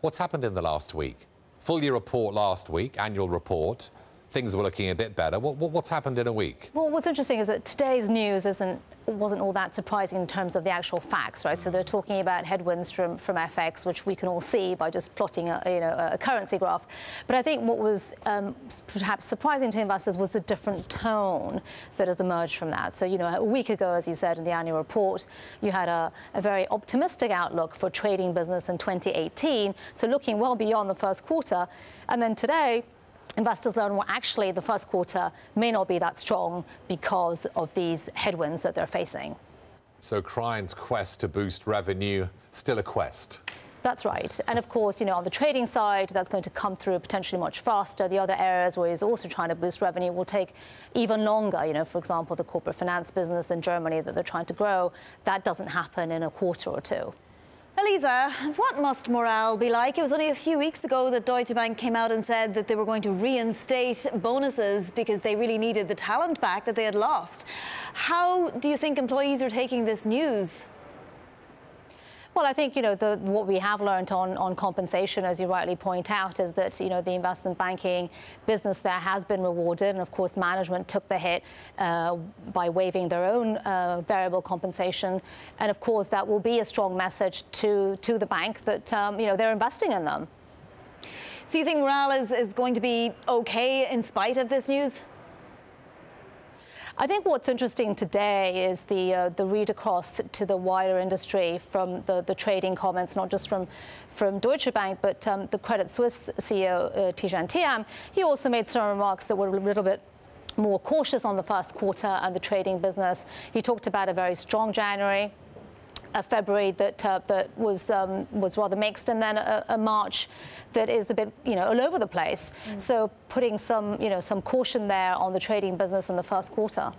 What's happened in the last week? Full year report last week, annual report. Things were looking a bit better. What, what, what's happened in a week? Well, what's interesting is that today's news isn't wasn't all that surprising in terms of the actual facts, right? So they're talking about headwinds from, from FX, which we can all see by just plotting a, you know, a currency graph. But I think what was um, perhaps surprising to investors was the different tone that has emerged from that. So, you know, a week ago, as you said in the annual report, you had a, a very optimistic outlook for trading business in 2018, so looking well beyond the first quarter. And then today, investors learn well actually the first quarter may not be that strong because of these headwinds that they're facing. So Cryan's quest to boost revenue still a quest. That's right. And of course, you know, on the trading side, that's going to come through potentially much faster. The other areas where he's also trying to boost revenue will take even longer. You know, for example, the corporate finance business in Germany that they're trying to grow, that doesn't happen in a quarter or two. Elisa, what must morale be like? It was only a few weeks ago that Deutsche Bank came out and said that they were going to reinstate bonuses because they really needed the talent back that they had lost. How do you think employees are taking this news? Well, I think you know the, what we have learned on, on compensation, as you rightly point out, is that you know the investment banking business there has been rewarded, and of course management took the hit uh, by waiving their own uh, variable compensation, and of course that will be a strong message to to the bank that um, you know they're investing in them. So you think morale is, is going to be okay in spite of this news? I think what's interesting today is the uh, the read across to the wider industry from the, the trading comments, not just from from Deutsche Bank, but um, the Credit Suisse CEO uh, Tidjane Thiam. He also made some remarks that were a little bit more cautious on the first quarter and the trading business. He talked about a very strong January, a February that uh, that was um, was rather mixed, and then a, a, March that is a bit you know all over the place. Mm. So putting some you know some caution there on the trading business in the first quarter.